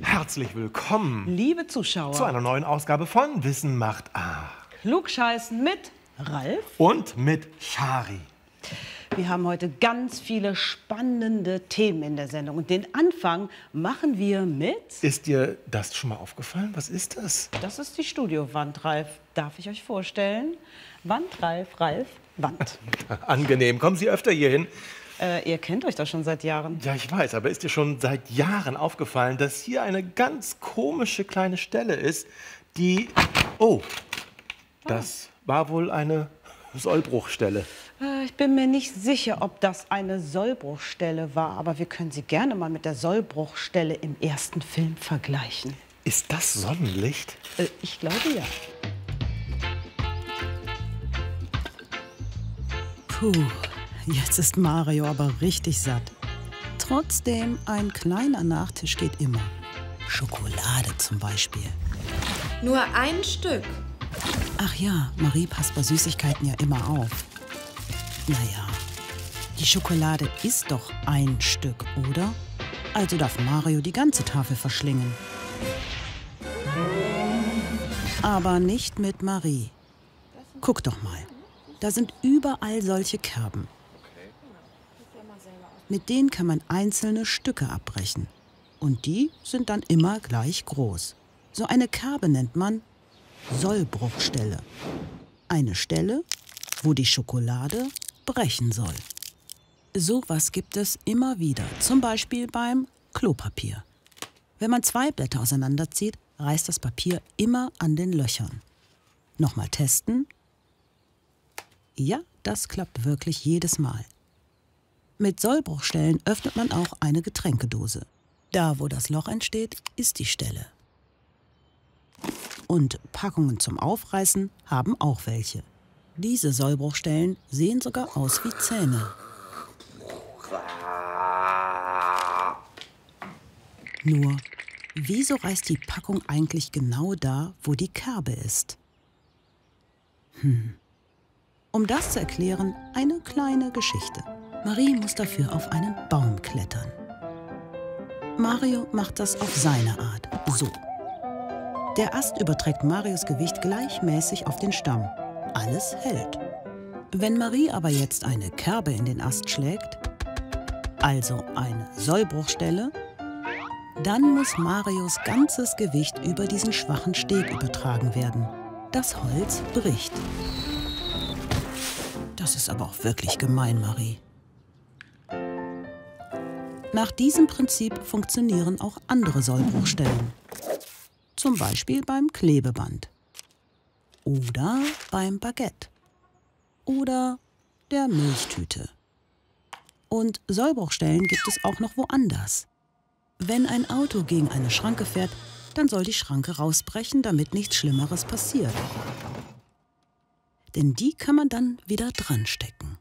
Herzlich willkommen Liebe Zuschauer, zu einer neuen Ausgabe von Wissen macht A. Klugscheißen mit Ralf. Und mit Shari. Wir haben heute ganz viele spannende Themen in der Sendung. Und den Anfang machen wir mit. Ist dir das schon mal aufgefallen? Was ist das? Das ist die Studiowand, Ralf. Darf ich euch vorstellen? Wand, Ralf, Ralf, Wand. Angenehm. Kommen Sie öfter hier hin? Äh, ihr kennt euch doch schon seit Jahren. Ja, ich weiß, aber ist dir schon seit Jahren aufgefallen, dass hier eine ganz komische kleine Stelle ist, die. Oh, das war wohl eine Sollbruchstelle. Äh, ich bin mir nicht sicher, ob das eine Sollbruchstelle war, aber wir können sie gerne mal mit der Sollbruchstelle im ersten Film vergleichen. Ist das Sonnenlicht? Äh, ich glaube ja. Puh, jetzt ist Mario aber richtig satt. Trotzdem, ein kleiner Nachtisch geht immer. Schokolade zum Beispiel. Nur ein Stück. Ach ja, Marie passt bei Süßigkeiten ja immer auf. Naja, die Schokolade ist doch ein Stück, oder? Also darf Mario die ganze Tafel verschlingen. Aber nicht mit Marie. Guck doch mal, da sind überall solche Kerben. Mit denen kann man einzelne Stücke abbrechen. Und die sind dann immer gleich groß. So eine Kerbe nennt man Sollbruchstelle. Eine Stelle, wo die Schokolade brechen soll. Sowas gibt es immer wieder, zum Beispiel beim Klopapier. Wenn man zwei Blätter auseinanderzieht, reißt das Papier immer an den Löchern. Nochmal testen. Ja, das klappt wirklich jedes Mal. Mit Sollbruchstellen öffnet man auch eine Getränkedose. Da, wo das Loch entsteht, ist die Stelle. Und Packungen zum Aufreißen haben auch welche. Diese Sollbruchstellen sehen sogar aus wie Zähne. Nur, wieso reißt die Packung eigentlich genau da, wo die Kerbe ist? Hm. Um das zu erklären, eine kleine Geschichte. Marie muss dafür auf einen Baum klettern. Mario macht das auf seine Art, so. Der Ast überträgt Marios Gewicht gleichmäßig auf den Stamm. Alles hält. Wenn Marie aber jetzt eine Kerbe in den Ast schlägt, also eine Sollbruchstelle, dann muss Marios ganzes Gewicht über diesen schwachen Steg übertragen werden. Das Holz bricht. Das ist aber auch wirklich gemein, Marie. Nach diesem Prinzip funktionieren auch andere Sollbruchstellen. Zum Beispiel beim Klebeband. Oder beim Baguette. Oder der Milchtüte. Und Sollbruchstellen gibt es auch noch woanders. Wenn ein Auto gegen eine Schranke fährt, dann soll die Schranke rausbrechen, damit nichts Schlimmeres passiert. Denn die kann man dann wieder dran stecken.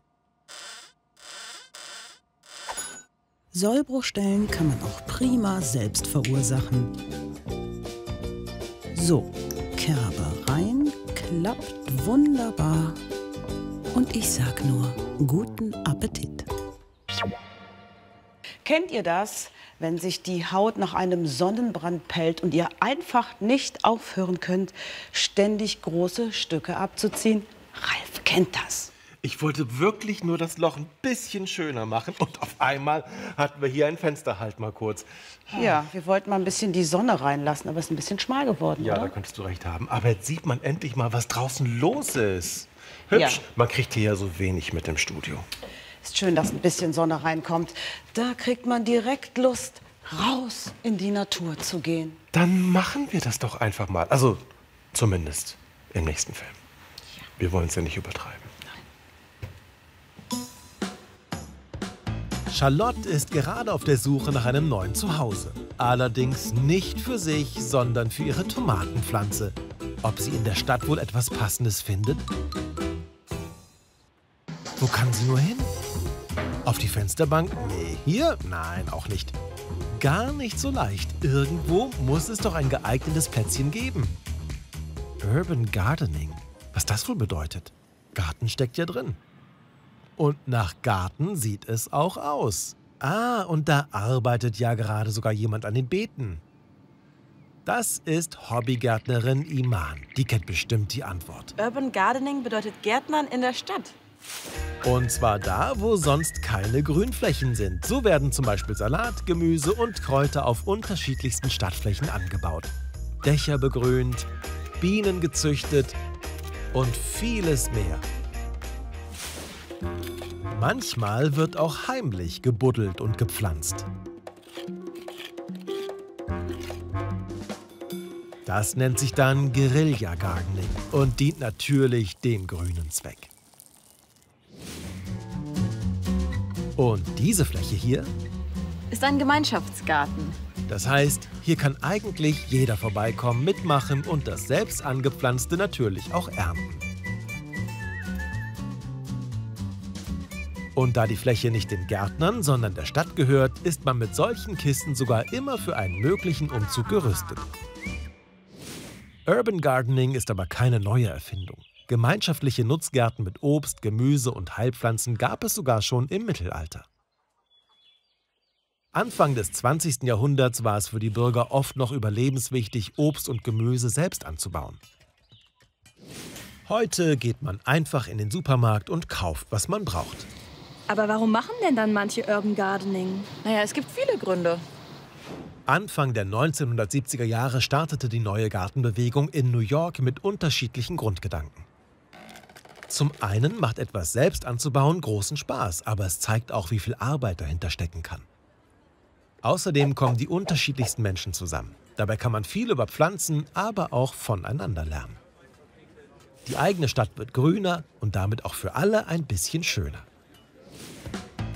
Sollbruchstellen kann man auch prima selbst verursachen. So, Kerbe rein, klappt wunderbar. Und ich sag nur, guten Appetit. Kennt ihr das, wenn sich die Haut nach einem Sonnenbrand pellt und ihr einfach nicht aufhören könnt, ständig große Stücke abzuziehen? Ralf kennt das. Ich wollte wirklich nur das Loch ein bisschen schöner machen und auf einmal hatten wir hier ein Fenster halt mal kurz. Ja, wir wollten mal ein bisschen die Sonne reinlassen, aber es ist ein bisschen schmal geworden, Ja, oder? da könntest du recht haben. Aber jetzt sieht man endlich mal, was draußen los ist. Hübsch. Ja. Man kriegt hier ja so wenig mit im Studio. Ist schön, dass ein bisschen Sonne reinkommt. Da kriegt man direkt Lust, raus in die Natur zu gehen. Dann machen wir das doch einfach mal. Also zumindest im nächsten Film. Wir wollen es ja nicht übertreiben. Charlotte ist gerade auf der Suche nach einem neuen Zuhause. Allerdings nicht für sich, sondern für ihre Tomatenpflanze. Ob sie in der Stadt wohl etwas Passendes findet? Wo kann sie nur hin? Auf die Fensterbank? Nee, hier? Nein, auch nicht. Gar nicht so leicht. Irgendwo muss es doch ein geeignetes Plätzchen geben. Urban Gardening. Was das wohl bedeutet? Garten steckt ja drin. Und nach Garten sieht es auch aus. Ah, und da arbeitet ja gerade sogar jemand an den Beeten. Das ist Hobbygärtnerin Iman. Die kennt bestimmt die Antwort. Urban Gardening bedeutet Gärtnern in der Stadt. Und zwar da, wo sonst keine Grünflächen sind. So werden zum Beispiel Salat, Gemüse und Kräuter auf unterschiedlichsten Stadtflächen angebaut. Dächer begrünt, Bienen gezüchtet und vieles mehr. Manchmal wird auch heimlich gebuddelt und gepflanzt. Das nennt sich dann Guerilla Gardening und dient natürlich dem grünen Zweck. Und diese Fläche hier? Ist ein Gemeinschaftsgarten. Das heißt, hier kann eigentlich jeder vorbeikommen, mitmachen und das selbst angepflanzte natürlich auch ernten. Und da die Fläche nicht den Gärtnern, sondern der Stadt gehört, ist man mit solchen Kisten sogar immer für einen möglichen Umzug gerüstet. Urban Gardening ist aber keine neue Erfindung. Gemeinschaftliche Nutzgärten mit Obst, Gemüse und Heilpflanzen gab es sogar schon im Mittelalter. Anfang des 20. Jahrhunderts war es für die Bürger oft noch überlebenswichtig, Obst und Gemüse selbst anzubauen. Heute geht man einfach in den Supermarkt und kauft, was man braucht. Aber warum machen denn dann manche Urban Gardening? Naja, es gibt viele Gründe. Anfang der 1970er Jahre startete die neue Gartenbewegung in New York mit unterschiedlichen Grundgedanken. Zum einen macht etwas selbst anzubauen großen Spaß, aber es zeigt auch, wie viel Arbeit dahinter stecken kann. Außerdem kommen die unterschiedlichsten Menschen zusammen. Dabei kann man viel über Pflanzen, aber auch voneinander lernen. Die eigene Stadt wird grüner und damit auch für alle ein bisschen schöner.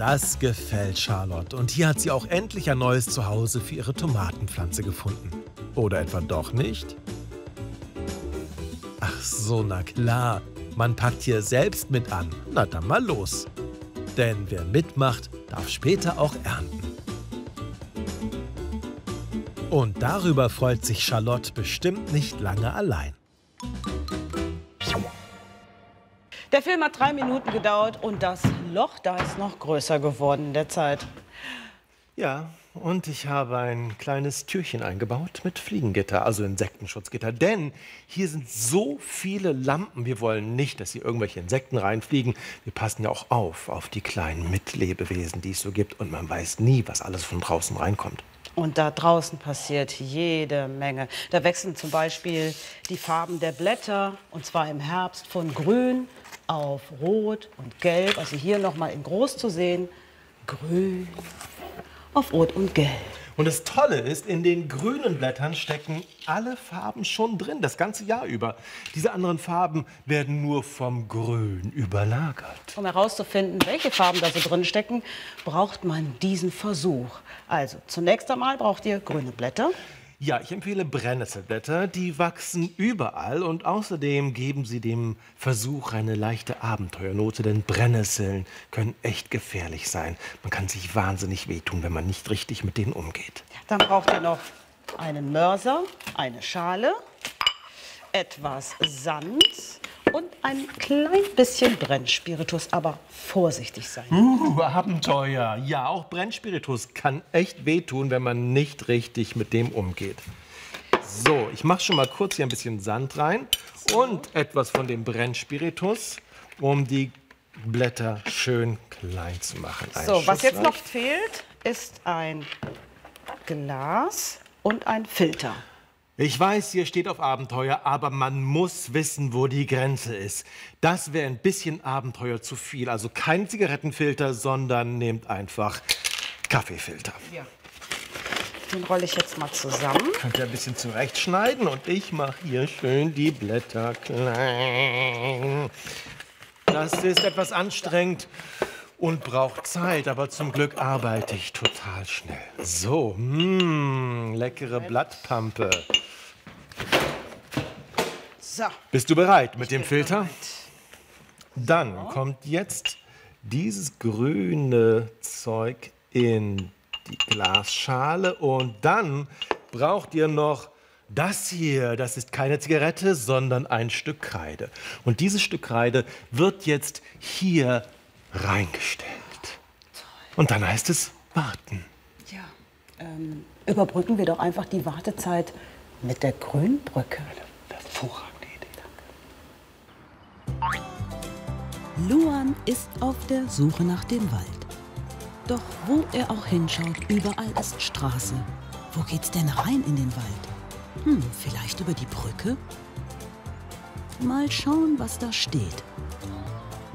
Das gefällt Charlotte und hier hat sie auch endlich ein neues Zuhause für ihre Tomatenpflanze gefunden. Oder etwa doch nicht? Ach so, na klar. Man packt hier selbst mit an. Na dann mal los. Denn wer mitmacht, darf später auch ernten. Und darüber freut sich Charlotte bestimmt nicht lange allein. Der Film hat drei Minuten gedauert und das Loch da ist noch größer geworden in der Zeit. Ja, und ich habe ein kleines Türchen eingebaut mit Fliegengitter, also Insektenschutzgitter. Denn hier sind so viele Lampen. Wir wollen nicht, dass hier irgendwelche Insekten reinfliegen. Wir passen ja auch auf, auf die kleinen Mitlebewesen, die es so gibt. Und man weiß nie, was alles von draußen reinkommt. Und da draußen passiert jede Menge. Da wechseln zum Beispiel die Farben der Blätter, und zwar im Herbst von grün auf rot und gelb. Also hier nochmal in groß zu sehen. Grün auf rot und gelb. Und das Tolle ist, in den grünen Blättern stecken alle Farben schon drin, das ganze Jahr über. Diese anderen Farben werden nur vom Grün überlagert. Um herauszufinden, welche Farben da so drin stecken, braucht man diesen Versuch. Also zunächst einmal braucht ihr grüne Blätter. Ja, ich empfehle Brennnesselblätter. Die wachsen überall und außerdem geben sie dem Versuch eine leichte Abenteuernote, denn Brennnesseln können echt gefährlich sein. Man kann sich wahnsinnig wehtun, wenn man nicht richtig mit denen umgeht. Dann braucht ihr noch einen Mörser, eine Schale, etwas Sand und ein klein bisschen Brennspiritus, aber vorsichtig sein. Uh, Abenteuer. Ja, auch Brennspiritus kann echt wehtun, wenn man nicht richtig mit dem umgeht. So, ich mache schon mal kurz hier ein bisschen Sand rein und etwas von dem Brennspiritus, um die Blätter schön klein zu machen. Ein So, was jetzt noch fehlt, ist ein Glas und ein Filter. Ich weiß, hier steht auf Abenteuer, aber man muss wissen, wo die Grenze ist. Das wäre ein bisschen Abenteuer zu viel. Also kein Zigarettenfilter, sondern nehmt einfach Kaffeefilter. Den rolle ich jetzt mal zusammen. Könnt ihr ein bisschen zurechtschneiden und ich mache hier schön die Blätter klein. Das ist etwas anstrengend und braucht Zeit, aber zum Glück arbeite ich total schnell. So, mh, leckere Blattpampe. So. Bist du bereit mit dem bin Filter? bereit. Dann kommt jetzt dieses grüne Zeug in die Glasschale und dann braucht ihr noch das hier. Das ist keine Zigarette, sondern ein Stück Kreide. Und dieses Stück Kreide wird jetzt hier reingestellt. Und dann heißt es warten. Ja, ähm, überbrücken wir doch einfach die Wartezeit mit der Grünbrücke. Hervorragende Luan ist auf der Suche nach dem Wald. Doch wo er auch hinschaut, überall ist Straße. Wo geht's denn rein in den Wald? Hm, vielleicht über die Brücke? Mal schauen, was da steht.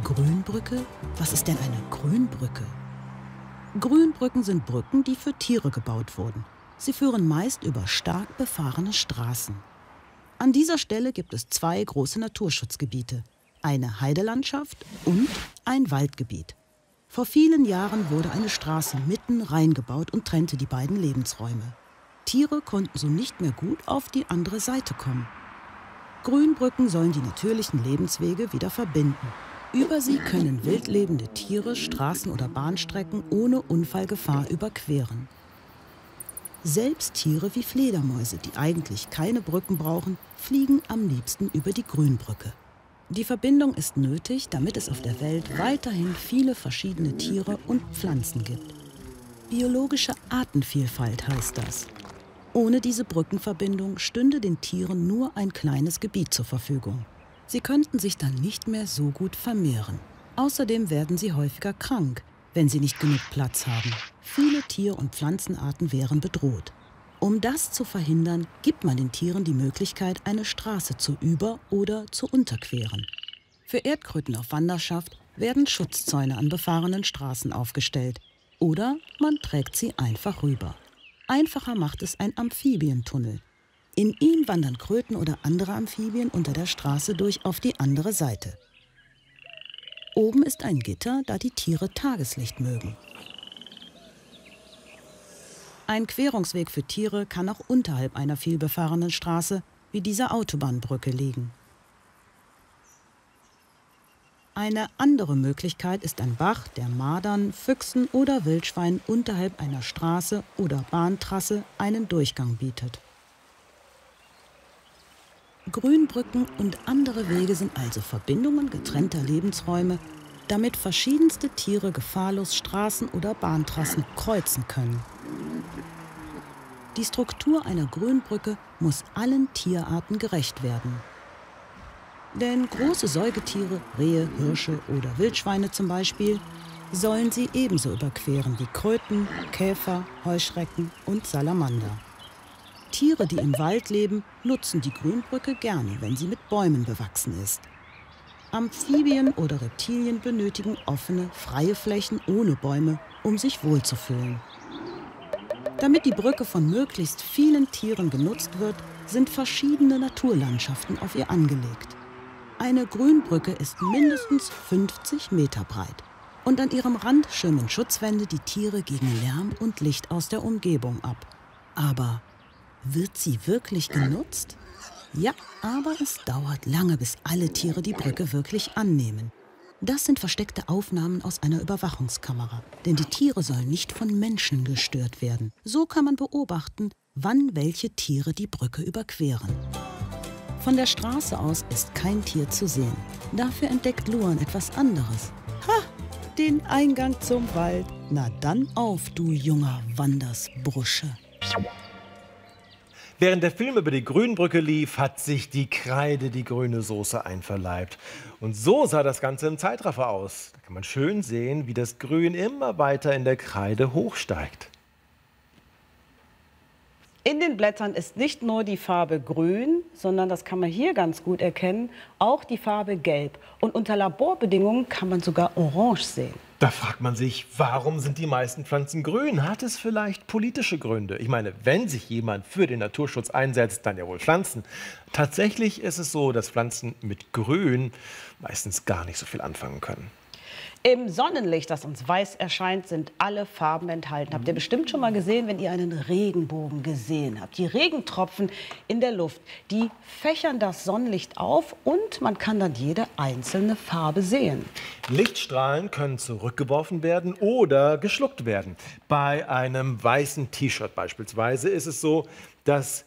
Grünbrücke? Was ist denn eine Grünbrücke? Grünbrücken sind Brücken, die für Tiere gebaut wurden. Sie führen meist über stark befahrene Straßen. An dieser Stelle gibt es zwei große Naturschutzgebiete, eine Heidelandschaft und ein Waldgebiet. Vor vielen Jahren wurde eine Straße mitten reingebaut und trennte die beiden Lebensräume. Tiere konnten so nicht mehr gut auf die andere Seite kommen. Grünbrücken sollen die natürlichen Lebenswege wieder verbinden. Über sie können wildlebende Tiere Straßen oder Bahnstrecken ohne Unfallgefahr überqueren. Selbst Tiere wie Fledermäuse, die eigentlich keine Brücken brauchen, fliegen am liebsten über die Grünbrücke. Die Verbindung ist nötig, damit es auf der Welt weiterhin viele verschiedene Tiere und Pflanzen gibt. Biologische Artenvielfalt heißt das. Ohne diese Brückenverbindung stünde den Tieren nur ein kleines Gebiet zur Verfügung. Sie könnten sich dann nicht mehr so gut vermehren. Außerdem werden sie häufiger krank, wenn sie nicht genug Platz haben. Viele Tier- und Pflanzenarten wären bedroht. Um das zu verhindern, gibt man den Tieren die Möglichkeit, eine Straße zu über- oder zu unterqueren. Für Erdkröten auf Wanderschaft werden Schutzzäune an befahrenen Straßen aufgestellt. Oder man trägt sie einfach rüber. Einfacher macht es ein Amphibientunnel. In ihm wandern Kröten oder andere Amphibien unter der Straße durch auf die andere Seite. Oben ist ein Gitter, da die Tiere Tageslicht mögen. Ein Querungsweg für Tiere kann auch unterhalb einer vielbefahrenen Straße wie dieser Autobahnbrücke liegen. Eine andere Möglichkeit ist ein Bach, der Madern, Füchsen oder Wildschweinen unterhalb einer Straße oder Bahntrasse einen Durchgang bietet. Grünbrücken und andere Wege sind also Verbindungen getrennter Lebensräume, damit verschiedenste Tiere gefahrlos Straßen oder Bahntrassen kreuzen können. Die Struktur einer Grünbrücke muss allen Tierarten gerecht werden. Denn große Säugetiere, Rehe, Hirsche oder Wildschweine zum Beispiel, sollen sie ebenso überqueren wie Kröten, Käfer, Heuschrecken und Salamander. Tiere, die im Wald leben, nutzen die Grünbrücke gerne, wenn sie mit Bäumen bewachsen ist. Amphibien oder Reptilien benötigen offene, freie Flächen ohne Bäume, um sich wohlzufühlen. Damit die Brücke von möglichst vielen Tieren genutzt wird, sind verschiedene Naturlandschaften auf ihr angelegt. Eine Grünbrücke ist mindestens 50 Meter breit. Und an ihrem Rand schirmen Schutzwände die Tiere gegen Lärm und Licht aus der Umgebung ab. Aber wird sie wirklich genutzt? Ja, aber es dauert lange, bis alle Tiere die Brücke wirklich annehmen. Das sind versteckte Aufnahmen aus einer Überwachungskamera, denn die Tiere sollen nicht von Menschen gestört werden. So kann man beobachten, wann welche Tiere die Brücke überqueren. Von der Straße aus ist kein Tier zu sehen. Dafür entdeckt Luan etwas anderes. Ha, den Eingang zum Wald. Na dann auf, du junger Wandersbrusche. Während der Film über die Grünbrücke lief, hat sich die Kreide die grüne Soße einverleibt. Und so sah das Ganze im Zeitraffer aus. Da kann man schön sehen, wie das Grün immer weiter in der Kreide hochsteigt. In den Blättern ist nicht nur die Farbe grün, sondern das kann man hier ganz gut erkennen, auch die Farbe gelb. Und unter Laborbedingungen kann man sogar orange sehen. Da fragt man sich, warum sind die meisten Pflanzen grün? Hat es vielleicht politische Gründe? Ich meine, wenn sich jemand für den Naturschutz einsetzt, dann ja wohl Pflanzen. Tatsächlich ist es so, dass Pflanzen mit Grün meistens gar nicht so viel anfangen können. Im Sonnenlicht, das uns weiß erscheint, sind alle Farben enthalten. Habt ihr bestimmt schon mal gesehen, wenn ihr einen Regenbogen gesehen habt. Die Regentropfen in der Luft, die fächern das Sonnenlicht auf und man kann dann jede einzelne Farbe sehen. Lichtstrahlen können zurückgeworfen werden oder geschluckt werden. Bei einem weißen T-Shirt beispielsweise ist es so, dass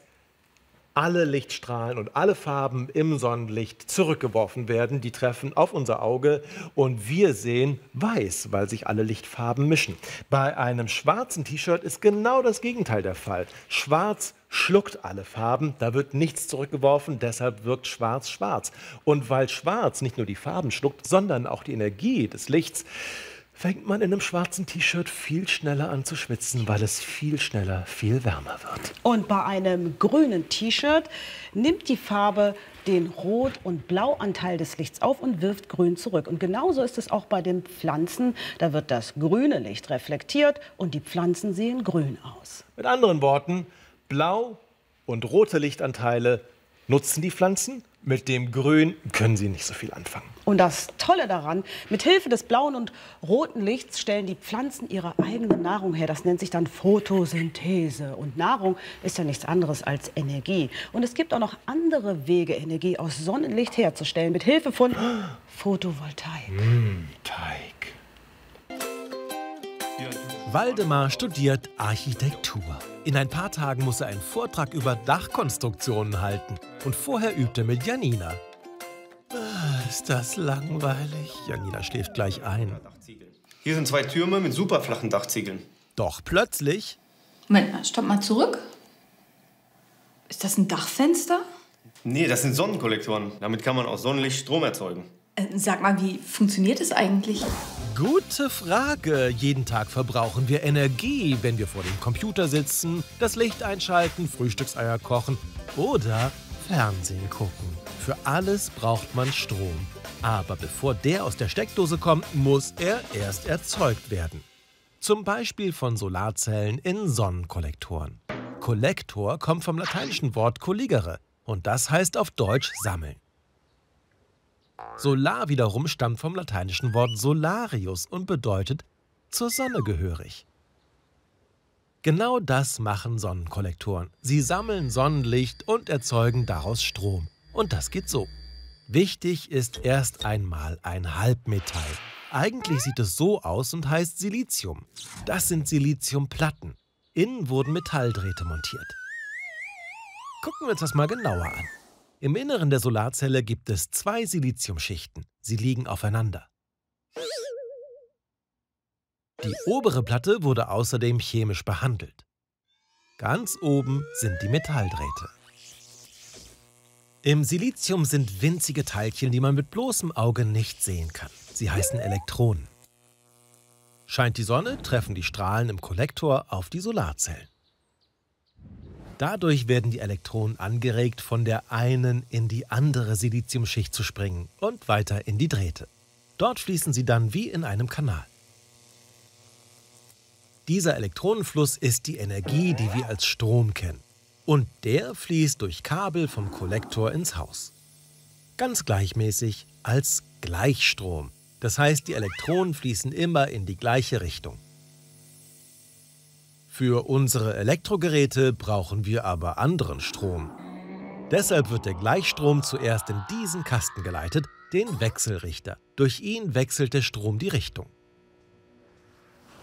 alle Lichtstrahlen und alle Farben im Sonnenlicht zurückgeworfen werden. Die treffen auf unser Auge und wir sehen weiß, weil sich alle Lichtfarben mischen. Bei einem schwarzen T-Shirt ist genau das Gegenteil der Fall. Schwarz schluckt alle Farben, da wird nichts zurückgeworfen, deshalb wirkt Schwarz schwarz. Und weil Schwarz nicht nur die Farben schluckt, sondern auch die Energie des Lichts, fängt man in einem schwarzen T-Shirt viel schneller an zu schwitzen, weil es viel schneller, viel wärmer wird. Und bei einem grünen T-Shirt nimmt die Farbe den Rot- und Blauanteil des Lichts auf und wirft Grün zurück. Und genauso ist es auch bei den Pflanzen. Da wird das grüne Licht reflektiert und die Pflanzen sehen grün aus. Mit anderen Worten, blau und rote Lichtanteile nutzen die Pflanzen. Mit dem Grün können sie nicht so viel anfangen. Und das Tolle daran, mit Hilfe des blauen und roten Lichts stellen die Pflanzen ihre eigene Nahrung her. Das nennt sich dann Photosynthese. Und Nahrung ist ja nichts anderes als Energie. Und es gibt auch noch andere Wege, Energie aus Sonnenlicht herzustellen, mit Hilfe von Photovoltaik. Mmh, Teig. Waldemar studiert Architektur. In ein paar Tagen muss er einen Vortrag über Dachkonstruktionen halten. Und vorher übt er mit Janina. Ist das langweilig? Janina schläft gleich ein. Hier sind zwei Türme mit super flachen Dachziegeln. Doch plötzlich. Moment mal, stopp mal zurück. Ist das ein Dachfenster? Nee, das sind Sonnenkollektoren. Damit kann man aus Sonnenlicht Strom erzeugen. Äh, sag mal, wie funktioniert es eigentlich? Gute Frage. Jeden Tag verbrauchen wir Energie, wenn wir vor dem Computer sitzen, das Licht einschalten, Frühstückseier kochen oder Fernsehen gucken. Für alles braucht man Strom. Aber bevor der aus der Steckdose kommt, muss er erst erzeugt werden. Zum Beispiel von Solarzellen in Sonnenkollektoren. Kollektor kommt vom lateinischen Wort colligere und das heißt auf Deutsch sammeln. Solar wiederum stammt vom lateinischen Wort solarius und bedeutet zur Sonne gehörig. Genau das machen Sonnenkollektoren. Sie sammeln Sonnenlicht und erzeugen daraus Strom. Und das geht so. Wichtig ist erst einmal ein Halbmetall. Eigentlich sieht es so aus und heißt Silizium. Das sind Siliziumplatten. Innen wurden Metalldrähte montiert. Gucken wir uns das mal genauer an. Im Inneren der Solarzelle gibt es zwei Siliziumschichten. Sie liegen aufeinander. Die obere Platte wurde außerdem chemisch behandelt. Ganz oben sind die Metalldrähte. Im Silizium sind winzige Teilchen, die man mit bloßem Auge nicht sehen kann. Sie heißen Elektronen. Scheint die Sonne, treffen die Strahlen im Kollektor auf die Solarzellen. Dadurch werden die Elektronen angeregt, von der einen in die andere Siliziumschicht zu springen und weiter in die Drähte. Dort fließen sie dann wie in einem Kanal. Dieser Elektronenfluss ist die Energie, die wir als Strom kennen. Und der fließt durch Kabel vom Kollektor ins Haus. Ganz gleichmäßig als Gleichstrom. Das heißt, die Elektronen fließen immer in die gleiche Richtung. Für unsere Elektrogeräte brauchen wir aber anderen Strom. Deshalb wird der Gleichstrom zuerst in diesen Kasten geleitet, den Wechselrichter. Durch ihn wechselt der Strom die Richtung.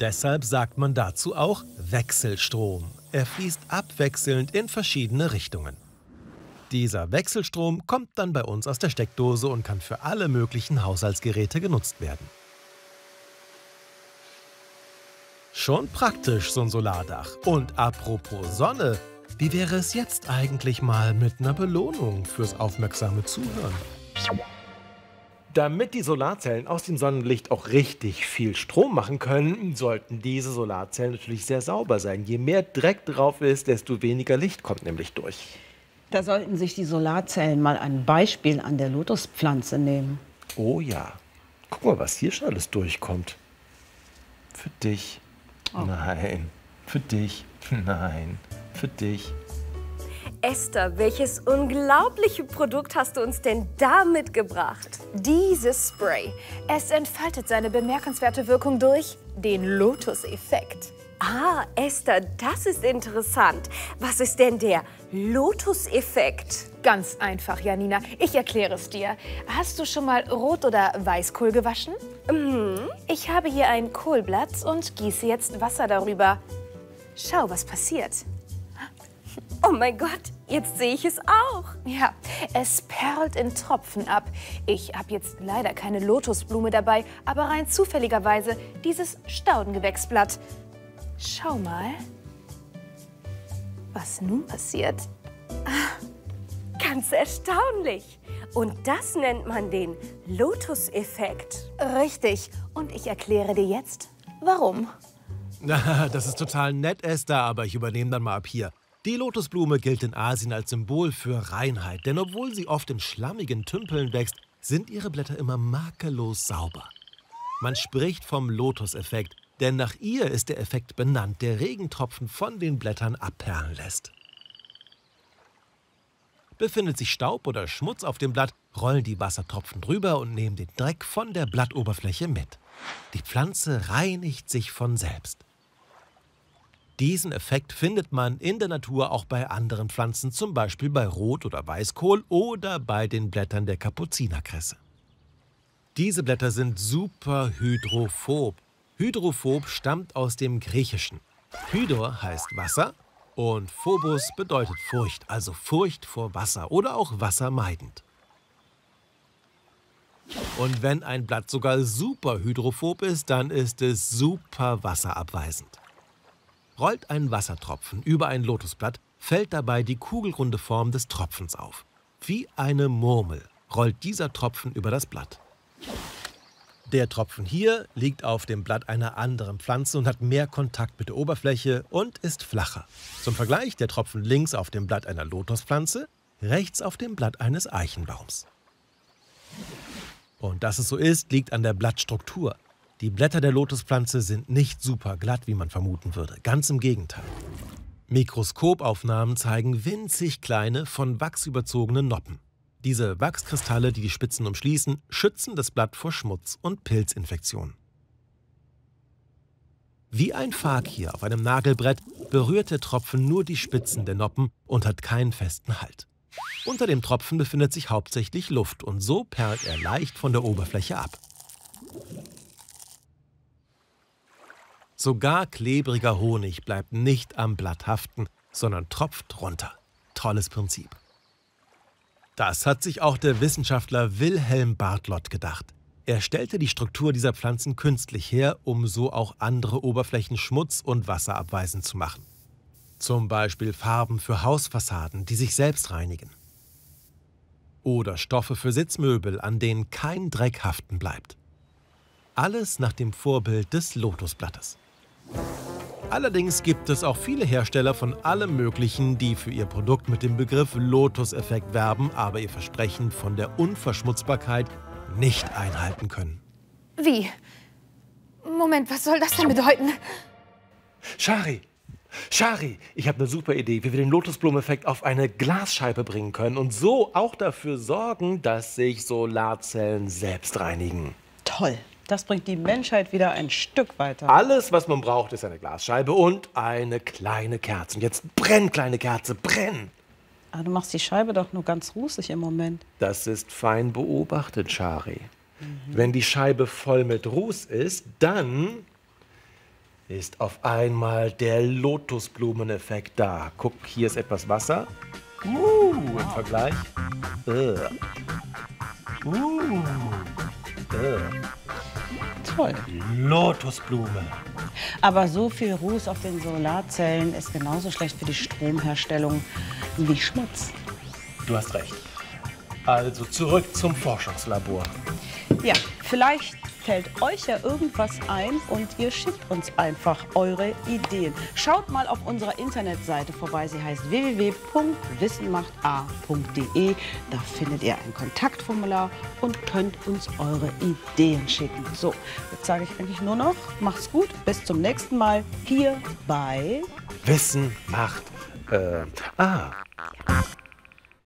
Deshalb sagt man dazu auch Wechselstrom. Er fließt abwechselnd in verschiedene Richtungen. Dieser Wechselstrom kommt dann bei uns aus der Steckdose und kann für alle möglichen Haushaltsgeräte genutzt werden. Schon praktisch so ein Solardach. Und apropos Sonne, wie wäre es jetzt eigentlich mal mit einer Belohnung fürs aufmerksame Zuhören? Damit die Solarzellen aus dem Sonnenlicht auch richtig viel Strom machen können, sollten diese Solarzellen natürlich sehr sauber sein. Je mehr Dreck drauf ist, desto weniger Licht kommt nämlich durch. Da sollten sich die Solarzellen mal ein Beispiel an der Lotuspflanze nehmen. Oh ja. Guck mal, was hier schon alles durchkommt. Für dich. Oh. Nein. Für dich. Nein. Für dich. Esther, welches unglaubliche Produkt hast du uns denn da mitgebracht? Dieses Spray. Es entfaltet seine bemerkenswerte Wirkung durch den Lotus-Effekt. Ah, Esther, das ist interessant. Was ist denn der Lotus-Effekt? Ganz einfach, Janina. Ich erkläre es dir. Hast du schon mal Rot- oder Weißkohl gewaschen? Mhm. Ich habe hier ein Kohlblatt und gieße jetzt Wasser darüber. Schau, was passiert. Oh mein Gott, jetzt sehe ich es auch. Ja, es perlt in Tropfen ab. Ich habe jetzt leider keine Lotusblume dabei, aber rein zufälligerweise dieses Staudengewächsblatt. Schau mal, was nun passiert. Ganz erstaunlich. Und das nennt man den Lotus-Effekt. Richtig. Und ich erkläre dir jetzt, warum. Na, das ist total nett, Esther, aber ich übernehme dann mal ab hier. Die Lotusblume gilt in Asien als Symbol für Reinheit, denn obwohl sie oft in schlammigen Tümpeln wächst, sind ihre Blätter immer makellos sauber. Man spricht vom Lotus-Effekt, denn nach ihr ist der Effekt benannt, der Regentropfen von den Blättern abperlen lässt. Befindet sich Staub oder Schmutz auf dem Blatt, rollen die Wassertropfen drüber und nehmen den Dreck von der Blattoberfläche mit. Die Pflanze reinigt sich von selbst. Diesen Effekt findet man in der Natur auch bei anderen Pflanzen, zum Beispiel bei Rot- oder Weißkohl oder bei den Blättern der Kapuzinerkresse. Diese Blätter sind super hydrophob. Hydrophob stammt aus dem Griechischen. Hydor heißt Wasser und Phobos bedeutet Furcht, also Furcht vor Wasser oder auch wassermeidend. Und wenn ein Blatt sogar super hydrophob ist, dann ist es super wasserabweisend. Rollt ein Wassertropfen über ein Lotusblatt, fällt dabei die kugelrunde Form des Tropfens auf. Wie eine Murmel rollt dieser Tropfen über das Blatt. Der Tropfen hier liegt auf dem Blatt einer anderen Pflanze und hat mehr Kontakt mit der Oberfläche und ist flacher. Zum Vergleich der Tropfen links auf dem Blatt einer Lotuspflanze, rechts auf dem Blatt eines Eichenbaums. Und dass es so ist, liegt an der Blattstruktur. Die Blätter der Lotuspflanze sind nicht super glatt, wie man vermuten würde. Ganz im Gegenteil. Mikroskopaufnahmen zeigen winzig kleine, von Wachs überzogene Noppen. Diese Wachskristalle, die die Spitzen umschließen, schützen das Blatt vor Schmutz und Pilzinfektionen. Wie ein Fakir auf einem Nagelbrett berührt der Tropfen nur die Spitzen der Noppen und hat keinen festen Halt. Unter dem Tropfen befindet sich hauptsächlich Luft und so perlt er leicht von der Oberfläche ab. Sogar klebriger Honig bleibt nicht am Blatt haften, sondern tropft runter. Tolles Prinzip. Das hat sich auch der Wissenschaftler Wilhelm Bartlott gedacht. Er stellte die Struktur dieser Pflanzen künstlich her, um so auch andere Oberflächen schmutz- und wasserabweisend zu machen. Zum Beispiel Farben für Hausfassaden, die sich selbst reinigen. Oder Stoffe für Sitzmöbel, an denen kein Dreck haften bleibt. Alles nach dem Vorbild des Lotusblattes. Allerdings gibt es auch viele Hersteller von allem Möglichen, die für ihr Produkt mit dem Begriff Lotus-Effekt werben, aber ihr Versprechen von der Unverschmutzbarkeit nicht einhalten können. Wie? Moment, was soll das denn bedeuten? Shari, Shari, ich habe eine super Idee, wie wir den Lotusblumeneffekt auf eine Glasscheibe bringen können und so auch dafür sorgen, dass sich Solarzellen selbst reinigen. Toll. Das bringt die Menschheit wieder ein Stück weiter. Alles, was man braucht, ist eine Glasscheibe und eine kleine Kerze. Und jetzt brenn, kleine Kerze, brenn! Aber du machst die Scheibe doch nur ganz rußig im Moment. Das ist fein beobachtet, Shari. Wenn die Scheibe voll mit Ruß ist, dann ist auf einmal der Lotusblumeneffekt da. Guck, hier ist etwas Wasser. Uh, im Vergleich. Uh. Uh. Uh. Toll. Lotusblume. Aber so viel Ruß auf den Solarzellen ist genauso schlecht für die Stromherstellung wie Schmutz. Du hast recht. Also zurück zum Forschungslabor. Ja, vielleicht fällt euch ja irgendwas ein und ihr schickt uns einfach eure Ideen. Schaut mal auf unserer Internetseite vorbei. Sie heißt www.wissenmachta.de. Da findet ihr ein Kontaktformular und könnt uns eure Ideen schicken. So, jetzt sage ich eigentlich nur noch, macht's gut, bis zum nächsten Mal hier bei Wissen macht Äh, ah.